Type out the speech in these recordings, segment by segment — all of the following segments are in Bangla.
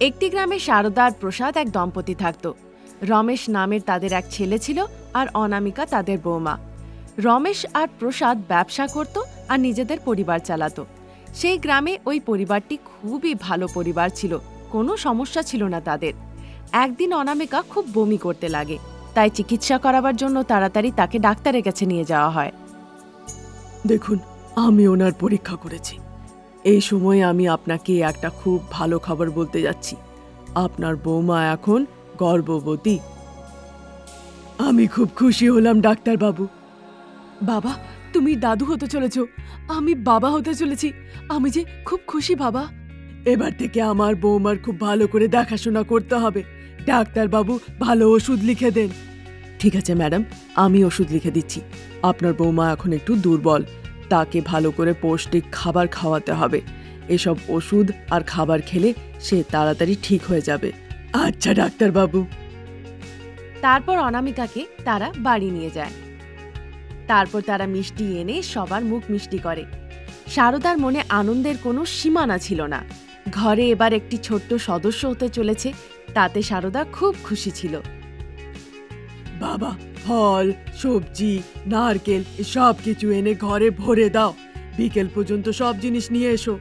একটি গ্রামে শারদা আর প্রসাদ এক দম্পতি থাকত। রমেশ নামের তাদের এক ছেলে ছিল আর অনামিকা তাদের বৌমা। রমেশ আর প্রসাদ ব্যবসা করত আর নিজেদের পরিবার চালাতো। সেই গ্রামে ওই পরিবারটি খুবই ভালো পরিবার ছিল, কোনো সমস্যা ছিল না তাদের। একদিন অনামিকা খুব বমি করতে লাগে, তাই চিকিৎসা করাবার জন্য তাড়াতাড়ি তাকে ডাক্তারের কাছে নিয়ে যাওয়া হয়। দেখুন, আমি ওনার পরীক্ষা করেছি। এই সময় আমি আপনাকে একটা খুব ভালো খবর বলতে যাচ্ছি। আপনার বৌমা এখন গর্ভবতী। আমি খুব খুশি হলাম ডাক্তার বাবু, তুমি দাদু হতে চলেছ। আমি বাবা হতে চলেছি। আমি যে খুব খুশি, বাবা। এবার থেকে আমার বৌমার খুব ভালো করে দেখাশোনা করতে হবে। ডাক্তার বাবু ভালো ওষুধ লিখে দেন। ঠিক আছে, ম্যাডাম, আমি ওষুধ লিখে দিচ্ছি। আপনার বৌমা এখন একটু দুর্বল। তাকে ভালো করে পৌষ্টিক খাবার খাওয়াতে হবে। এসব ওষুধ আর খাবার খেলে সে তাড়াতাড়ি ঠিক হয়ে যাবে। আচ্ছা ডাক্তার বাবু তারপর অনামিকাকে তারা বাড়ি নিয়ে যায়। তারপর তারা মিষ্টি এনে সবার মুখ মিষ্টি করে। শারদার মনে আনন্দের কোনো সীমানা ছিল না। ঘরে এবার একটি ছোট্ট সদস্য হতে চলেছে, তাতে শারদা খুব খুশি ছিল। বাবা ফল সবজি নারকেল সব কিছু এনে ঘরে ভরে দাও। বিকেল পর্যন্ত সব জিনিস নিয়ে এসো।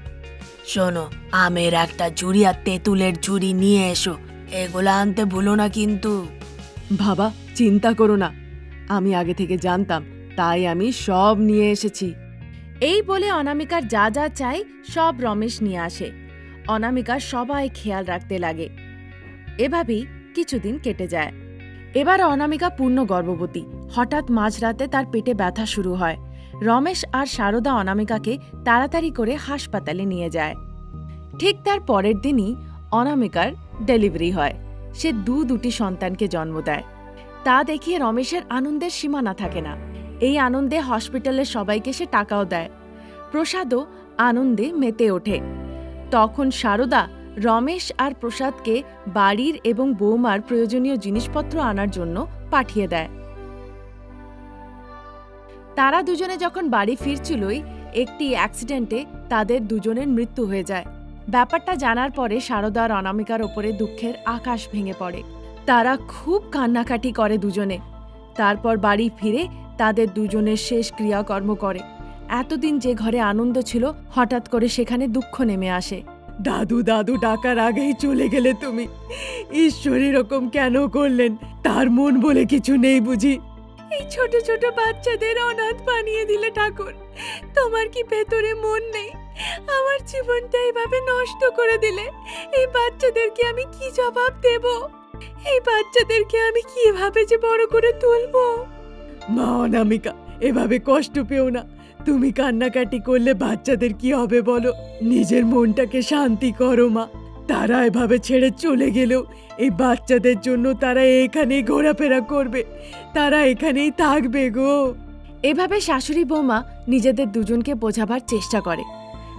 শোনো আমের একটা ঝুড়ি আর তেঁতুলের ঝুড়ি নিয়ে এসো। এগুলো আনতে ভুলো না কিন্তু। বাবা চিন্তা করো না। আমি আগে থেকে জানতাম তাই আমি সব নিয়ে এসেছি। এই বলে অনামিকার যা যা চাই সব রমেশ নিয়ে আসে। অনামিকা সবাই খেয়াল রাখতে লাগে। এভাবেই কিছুদিন কেটে যায়। এবার অনামিকা পূর্ণ গর্ভবতী। হঠাৎ মাঝরাতে তার পেটে ব্যথা শুরু হয়। রমেশ আর শারদা অনামিকাকে তাড়াতাড়ি করে হাসপাতালে নিয়ে যায়। ঠিক তার পরের দিনই অনামিকার ডেলিভারি হয়। সে দু দুটি সন্তানকে জন্ম দেয়। তা দেখিয়ে রমেশের আনন্দের সীমানা থাকে না। এই আনন্দে হসপিটালের সবাইকে সে টাকাও দেয়। প্রসাদও আনন্দে মেতে ওঠে। তখন শারদা রমেশ আর প্রসাদকে বাড়ির এবং বৌমার প্রয়োজনীয় জিনিসপত্র আনার জন্য পাঠিয়ে দেয়। তারা দুজনে যখন বাড়ি ফিরছিলই, একটি অ্যাক্সিডেন্টে তাদের দুজনের মৃত্যু হয়ে যায়। ব্যাপারটা জানার পরে শারদা আর অনামিকার ওপরে দুঃখের আকাশ ভেঙে পড়ে। তারা খুব কান্নাকাটি করে দুজনে। তারপর বাড়ি ফিরে তাদের দুজনের শেষ ক্রিয়াকর্ম করে। এতদিন যে ঘরে আনন্দ ছিল, হঠাৎ করে সেখানে দুঃখ নেমে আসে। দাদু দাদু ডাকার আগেই চলে গেলে তুমি। ঈশ্বর এরকম কেন করলেন? তার মন বলে কিছু নেই বুঝি। এই ছোট ছোট বাচ্চাদের অনাথ বানিয়ে দিলে ঠাকুর। তোমার কি ভেতরে মন নেই? আমার জীবনটা এইভাবে নষ্ট করে দিলে এই বাচ্চাদেরকে আমি কি জবাব দেব? এই বাচ্চাদেরকে আমি কীভাবে যে বড় করে তুলবো? মা অনামিকা, এভাবে কষ্ট পেও না। তুমি কান্নাকাটি করলে বাচ্চাদের কি হবে বলো? নিজের মনটাকে শান্তি করো, মা। তারা এভাবে ছেড়ে চলে গেলেও এই বাচ্চাদের জন্য তারা এখানেই ঘোরাফেরা করবে। তারা এখানেই থাকবে গো। এভাবে শাশুড়ি বৌমা নিজেদের দুজনকে বোঝাবার চেষ্টা করে।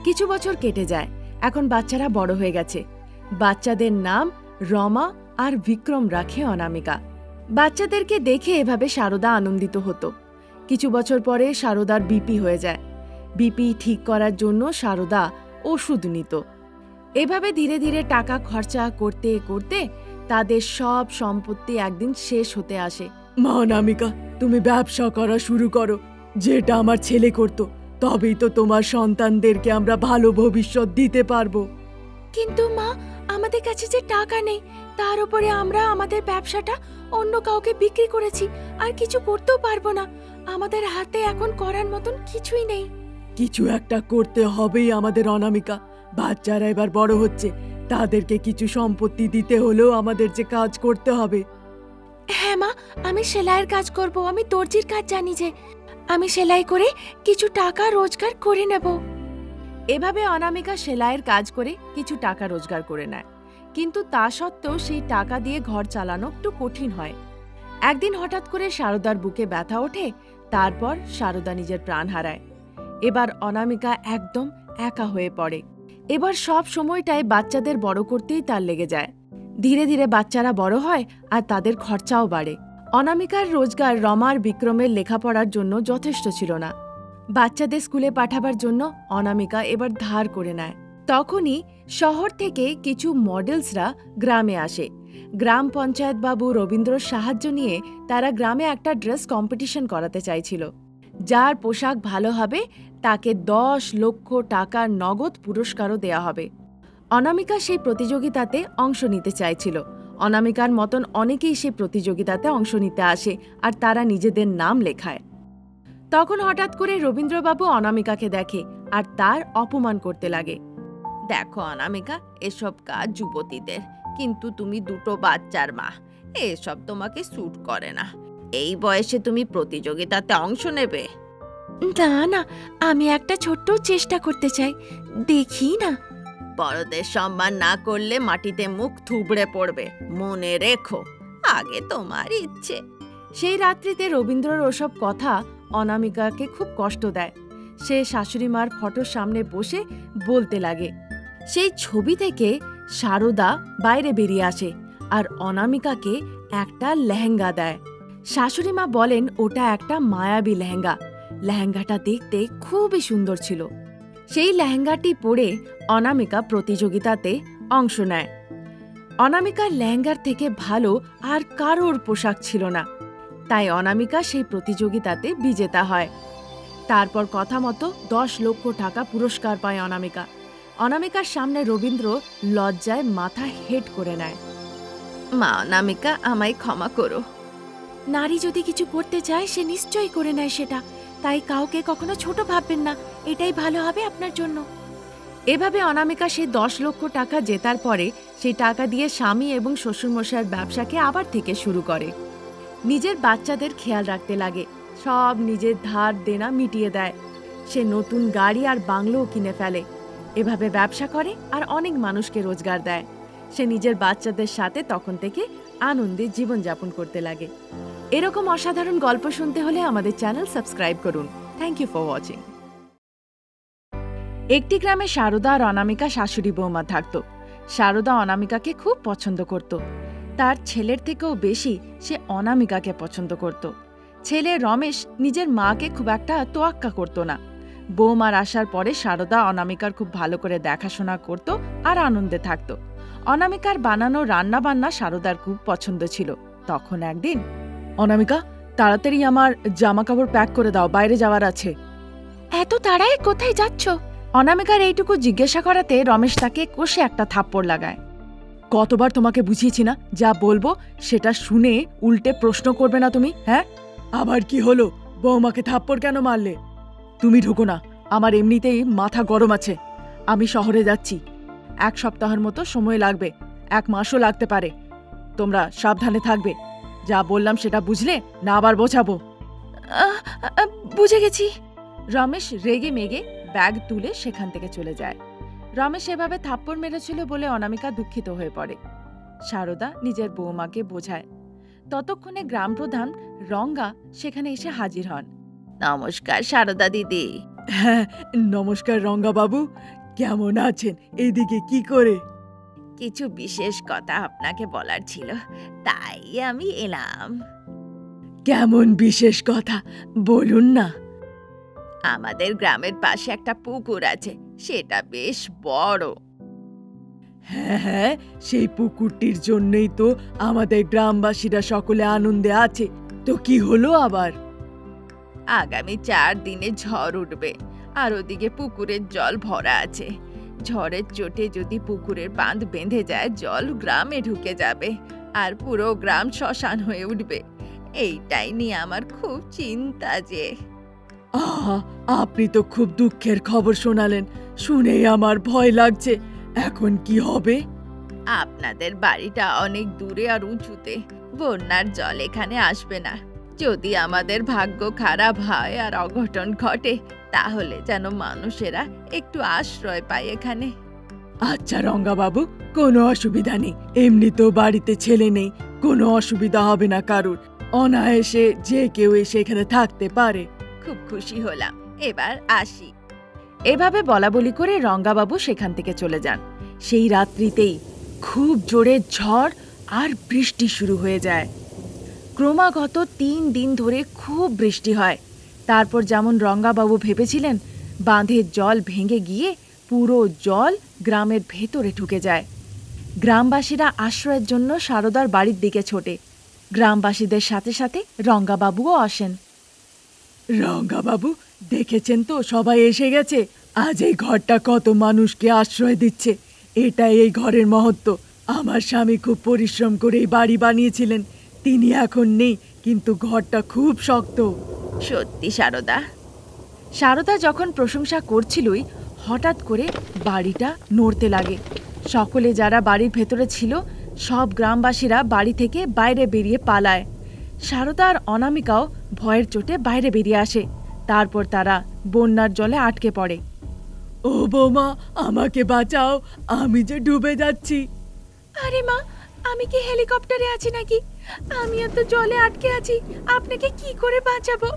কিছু বছর কেটে যায়, এখন বাচ্চারা বড় হয়ে গেছে। বাচ্চাদের নাম রমা আর বিক্রম রাখে অনামিকা। বাচ্চাদেরকে দেখে এভাবে শারদা আনন্দিত হতো। কিছু বছর পরে সারদার বিপি হয়ে যায়। বিপি ঠিক করার জন্য সারদা ওষুধ নিত। এভাবে ধীরে ধীরে টাকা খরচা করতে করতে তাদের সব সম্পত্তি একদিন শেষ হতে আসে। মা অনামিকা তুমি ব্যবসা করা শুরু করো। যেটা আমার ছেলে করত, তবেই তো তোমার সন্তানদেরকে আমরা ভালো ভবিষ্যৎ দিতে পারব। কিন্তু মা, আমাদের কাছে যে টাকা নেই, তার উপরে আমরা আমাদের ব্যবসাটা অন্য কাউকে বিক্রি করেছি, আর কিছু করতেও পারব না। আমাদের হাতে এখন করার মতন কিছুই নেই। কিছু একটা করতে হবেই আমাদের অনামিকা। বাচ্চারা এবার বড় হচ্ছে। তাদেরকে কিছু সম্পত্তি দিতে হলেও আমাদের যে কাজ করতে হবে। হ্যাঁ মা আমি সেলাইয়ের কাজ করব। আমি দর্জির কাজ জানি যে। আমি সেলাই করে কিছু টাকা রোজগার করে নেব। এভাবে অনামিকা সেলাইয়ের কাজ করে কিছু টাকা রোজগার করে নেয়। কিন্তু তা সত্ত্বেও সেই টাকা দিয়ে ঘর চালানো একটু কঠিন হয়। একদিন হঠাৎ করে শারদার বুকে ব্যথা ওঠে তারপর শারদা নিজের প্রাণ হারায়। এবার অনামিকা একদম একা হয়ে পড়ে। এবার সব সময়টায় বাচ্চাদের বড় করতেই তার লেগে যায়। ধীরে ধীরে বাচ্চারা বড় হয় আর তাদের খরচাও বাড়ে। অনামিকার রোজগার রমার বিক্রমের লেখাপড়ার জন্য যথেষ্ট ছিল না। বাচ্চাদের স্কুলে পাঠাবার জন্য অনামিকা এবার ধার করে নেয়। তখনই শহর থেকে কিছু মডেলসরা গ্রামে আসে। গ্রাম পঞ্চায়েত বাবু রবীন্দ্রর সাহায্য নিয়ে তারা গ্রামে একটা ড্রেস কম্পিটিশন করাতে চাইছিল। যার পোশাক ভালো হবে, তাকে দশ লক্ষ টাকার নগদ পুরস্কারও দেয়া হবে। অনামিকা সেই প্রতিযোগিতাতে অংশ নিতে চাইছিল। অনামিকার মতন অনেকেই সেই প্রতিযোগিতাতে অংশ নিতে আসে আর তারা নিজেদের নাম লেখায়। তখন হঠাৎ করে রবীন্দ্রবাবু অনামিকাকে দেখে আর তার অপমান করতে লাগে। দেখো অনামিকা, এসব কাজ যুবতীদের। কিন্তু তুমি দুটো বাচ্চার মা। এসব তোমাকে স্যুট করে না। এই বয়সে তুমি প্রতিযোগিতাতে অংশ নেবে। না না আমি একটা ছোট্ট চেষ্টা করতে চাই। দেখি না। বড়দের সম্মান না করলে মাটিতে মুখ থুবড়ে পড়বে। মনে রেখো আগে তোমার ইচ্ছে। সেই রাত্রিতে রবীন্দ্রর ওসব কথা অনামিকাকে খুব কষ্ট দেয়। সে শাশুড়ি মার ফটোর সামনে বসে বলতে লাগে। সেই ছবি থেকে সারদা বাইরে বেরিয়ে আসে আর অনামিকাকে একটা লেহেঙ্গা দেয়। শাশুড়ি মা বলেন, ওটা একটা মায়াবী লেহেঙ্গা। লেহেঙ্গাটা দেখতে খুবই সুন্দর ছিল। সেই লেহেঙ্গাটি পরে অনামিকা প্রতিযোগিতাতে অংশ নেয়। অনামিকার লেহেঙ্গার থেকে ভালো আর কারোর পোশাক ছিল না। তাই অনামিকা সেই প্রতিযোগিতাতে বিজেতা হয়। তারপর কথা মতো দশ লক্ষ টাকা পুরস্কার পায় অনামিকা। অনামিকার সামনে রবীন্দ্র লজ্জায় মাথা হেট করে নেয়। মা অনামিকা আমায় ক্ষমা করো। নারী যদি কিছু করতে চায় সে নিশ্চয়ই করে নেয় সেটা। তাই কাউকে কখনো ছোট ভাববেন না। এটাই ভালো হবে আপনার জন্য। এভাবে অনামিকা সেই দশ লক্ষ টাকা জেতার পরে সেই টাকা দিয়ে স্বামী এবং শ্বশুরমশাইয়ের ব্যবসাকে আবার থেকে শুরু করে। নিজের বাচ্চাদের খেয়াল রাখতে লাগে। সব নিজের ধার দেনা মিটিয়ে দেয়। সে নতুন গাড়ি আর বাংলোও কিনে ফেলে। এভাবে ব্যবসা করে আর অনেক মানুষকে রোজগার দেয়। সে নিজের বাচ্চাদের সাথে তখন থেকে আনন্দে জীবনযাপন করতে লাগে। এরকম অসাধারণ গল্প শুনতে হলে আমাদের চ্যানেল সাবস্ক্রাইব করুন। থ্যাংক ইউ ফর ওয়াচিং একটি গ্রামে শারদা আর অনামিকা শাশুড়ি বৌমা থাকত। শারদা অনামিকাকে খুব পছন্দ করত। তার ছেলের থেকেও বেশি সে অনামিকাকে পছন্দ করত। ছেলে রমেশ নিজের মাকে খুব একটা তোয়াক্কা করত না। বৌমার আসার পরে সারদা অনামিকার খুব ভালো করে দেখাশোনা করত আর আনন্দে থাকত। অনামিকার বানানো রান্না বান্না শারদার খুব পছন্দ ছিল। তখন একদিন অনামিকা তাড়াতাড়ি আমার জামা কাপড় প্যাক করে দাও বাইরে যাওয়ার আছে। এত তাড়ায় কোথায় যাচ্ছ? অনামিকার এইটুকু জিজ্ঞাসা করাতে রমেশ তাকে কষে একটা থাপ্পড় লাগায়। কতবার তোমাকে বুঝিয়েছি না যা বলব সেটা শুনে উল্টে প্রশ্ন করবে না তুমি হ্যাঁ? আবার কি হলো? বৌমাকে থাপ্পড় কেন মারলে? তুমি ঢুকো না আমার এমনিতেই মাথা গরম আছে। আমি শহরে যাচ্ছি। এক সপ্তাহের মতো সময় লাগবে এক মাসও লাগতে পারে। তোমরা সাবধানে থাকবে। যা বললাম সেটা বুঝলে না আবার বোঝাবো। বুঝে গেছি। রমেশ রেগে মেগে ব্যাগ তুলে সেখান থেকে চলে যায়। রমেশ এভাবে থাপ্পড় মেরেছিল বলে অনামিকা দুঃখিত হয়ে পড়ে। শারদা নিজের বৌমাকে বোঝায়। ততক্ষণে গ্রাম প্রধান রঙ্গা সেখানে এসে হাজির হন। নমস্কার সারদা দিদি। হ্যাঁ নমস্কার রঙ্গা বাবু কেমন আছেন? এদিকে কি করে? কিছু বিশেষ কথা আপনাকে বলার ছিল তাই আমি এলাম। কেমন বিশেষ কথা? বলুন না। আমাদের গ্রামের পাশে একটা পুকুর আছে সেটা বেশ বড়। হ্যাঁ হ্যাঁ সেই পুকুরটির জন্যই তো আমাদের গ্রামবাসীরা সকলে আনন্দে আছে। তো কি হলো আবার? আগামী চার দিনে ঝড় উঠবে। আর ওদিকে পুকুরের জল ভরা আছে। ঝড়ের চোটে যদি পুকুরের বাঁধ বেঁধে যায় জল গ্রামে ঢুকে যাবে আর পুরো গ্রাম শ্মশান হয়ে উঠবে। এইটাই নিয়ে আমার খুব চিন্তা যে। আহা আপনি তো খুব দুঃখের খবর শোনালেন। শুনেই আমার ভয় লাগছে। এখন কি হবে? আপনাদের বাড়িটা অনেক দূরে আর উঁচুতে। বন্যার জল এখানে আসবে না। যদি আমাদের ভাগ্য খারাপ হয় আর অঘটন ঘটে তাহলে যেন মানুষেরা একটু আশ্রয় পায় এখানে। আচ্ছা রঙ্গা বাবু কোনো অসুবিধা নেই। এমনিতেও বাড়িতে ছেলে নেই কোনো অসুবিধা হবে না কারুর। অনায়াসে যে কেউ এসে এখানে থাকতে পারে। খুব খুশি হলাম। এবার আসি। এভাবে বলা বলি করে রঙ্গাবাবু সেখান থেকে চলে যান। সেই রাত্রিতেই খুব জোরে ঝড় আর বৃষ্টি শুরু হয়ে যায়। ক্রমাগত তিন দিন ধরে খুব বৃষ্টি হয়। তারপর যেমন রঙ্গাবাবু ভেবেছিলেন, বাঁধের জল ভেঙে গিয়ে পুরো জল গ্রামের ভেতরে ঢুকে যায়। গ্রামবাসীরা আশ্রয়ের জন্য সারদার বাড়ির দিকে ছোটে। গ্রামবাসীদের সাথে সাথে রঙ্গাবাবুও আসেন। রঙ্গাবাবু, দেখেছেন তো, সবাই এসে গেছে। আজ এই ঘরটা কত মানুষকে আশ্রয় দিচ্ছে। এটাই এই ঘরের মহত্ব। আমার স্বামী খুব পরিশ্রম করে এই বাড়ি বানিয়েছিলেন। তিনি এখন নেই কিন্তু ঘরটা খুব শক্ত। সত্যি সারদা। সারদা যখন প্রশংসা করছিলই হঠাৎ করে বাড়িটা নড়তে লাগে। সকলে যারা বাড়ির ভেতরে ছিল সব গ্রামবাসীরা বাড়ি থেকে বাইরে বেরিয়ে পালায়। সারদা আর অনামিকাও ভয়ের চোটে বাইরে বেরিয়ে আসে। তারপর তারা বন্যার জলে আটকে পড়ে। ও বৌমা আমাকে বাঁচাও আমি যে ডুবে যাচ্ছি। আরে মা আমি কি হেলিকপ্টারে আছি নাকি? আমিও তো জলে আটকে আছি, আপনাকে কি করে বাঁচাবো?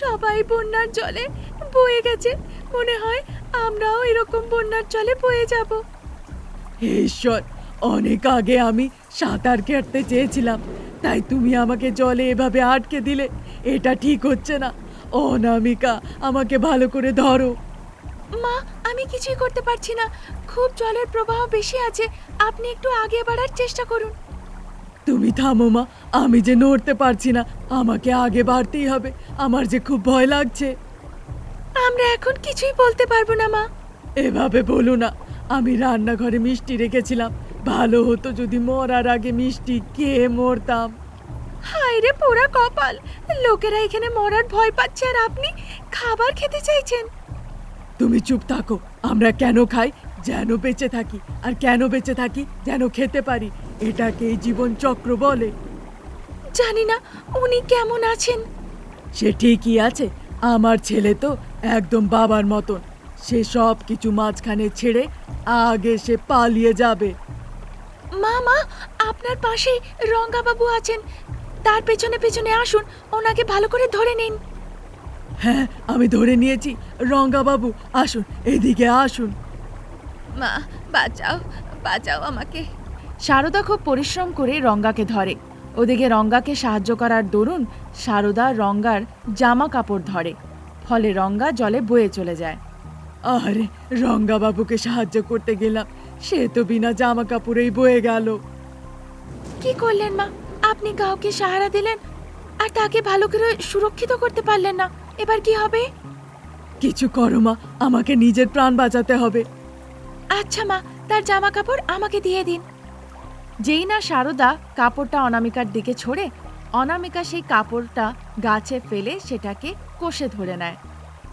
সবাই বন্যার জলে বয়ে গেছে। মনে হয় আমরাও এরকম বন্যার জলে বয়ে যাব। ঈশ্বর, অনেক আগে আমি সাঁতার কাটতে চেয়েছিলাম, তাই তুমি আমাকে জলে এভাবে আটকে দিলে, এটা ঠিক হচ্ছে না। অনামিকা, আমাকে ভালো করে ধরো। মা আমি কিছুই করতে পারছি না। খুব জলের প্রবাহ বেশি আছে। আপনি একটু আগে বাড়ার চেষ্টা করুন। তুমি থামো মা আমি যে নড়তে পারছি না আমাকে আগে বাড়তেই হবে। আমার যে খুব ভয় লাগছে। আমরা এখন কিছুই বলতে পারব না মা। এভাবে বলো না। আমি রান্নাঘরে মিষ্টি রেখেছিলাম। ভালো হতো যদি মরার আগে মিষ্টি খেয়ে মরতাম। হায় রে পোড়া কপাল! লোকেরা এখানে মরার ভয় পাচ্ছে আর আপনি খাবার খেতে চাইছেন। তুমি চুপ থাকো। আমরা কেন খাই? যেন বেঁচে থাকি। আর কেন বেঁচে থাকি? যেন খেতে পারি। এটাকে জীবন চক্র বলে। জানি না উনি কেমন আছেন? সে ঠিকই আছে। আমার ছেলে তো একদম বাবার মতন। সে সব কিছু মাঝখানে ছেড়ে আগে সে পালিয়ে যাবে। মা মা আপনার পাশেই রঙ্গাবাবু আছেন। তার পেছনে পেছনে আসুন ওনাকে ভালো করে ধরে নিন। হ্যাঁ আমি ধরে নিয়েছি। রঙ্গা বাবু আসুন এদিকে আসুন। মা বাঁচাও বাঁচাও আমাকে। সারদা খুব পরিশ্রম করে রঙ্গাকে ধরে। ওদিকে রঙ্গাকে সাহায্য করার দরুন সারদা রঙ্গার জামা কাপড় ধরে। ফলে রঙ্গা জলে বয়ে চলে যায়। আরে রঙ্গা বাবুকে সাহায্য করতে গেলাম। সে তো বিনা জামা কাপড়েই বয়ে গেল। কি করলেন মা? আপনি কাউকে সাহারা দিলেন? আর তাকে ভালো করে সুরক্ষিত করতে পারলেন না। এবার কি হবে? কিছু করো মা আমাকে নিজের প্রাণ বাঁচাতে হবে। আচ্ছা মা তার জামা কাপড় আমাকে দিয়ে দিন। যেই না সারদা কাপড়টা অনামিকার দিকে ছড়ে অনামিকা সেই কাপড়টা গাছে ফেলে সেটাকে কষে ধরে নেয়।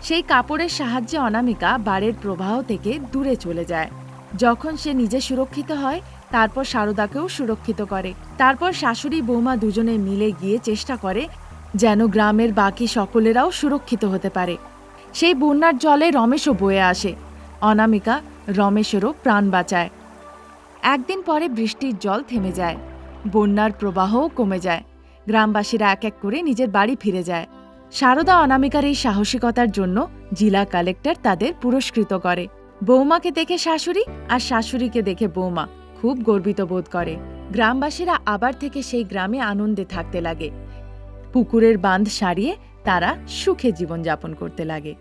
সেই কাপড়ের সাহায্যে অনামিকা বাড়ির প্রবাহ থেকে দূরে চলে যায়। যখন সে নিজে সুরক্ষিত হয় তারপর সারদাকেও সুরক্ষিত করে। তারপর শাশুড়ি বৌমা দুজনে মিলে গিয়ে চেষ্টা করে যেন গ্রামের বাকি সকলেরাও সুরক্ষিত হতে পারে। সেই বন্যার জলে রমেশও বয়ে আসে। অনামিকা রমেশেরও প্রাণ বাঁচায়। একদিন পরে বৃষ্টির জল থেমে যায়। বন্যার প্রবাহও কমে যায়। গ্রামবাসীরা এক এক করে নিজের বাড়ি ফিরে যায়। সারদা অনামিকার এই সাহসিকতার জন্য জেলা কালেক্টর তাদের পুরস্কৃত করে। বৌমাকে দেখে শাশুড়ি আর শাশুড়িকে দেখে বৌমা খুব গর্বিত বোধ করে। গ্রামবাসীরা আবার থেকে সেই গ্রামে আনন্দে থাকতে লাগে। পুকুরের বাঁধ সারিয়ে তারা সুখে জীবনযাপন করতে লাগে।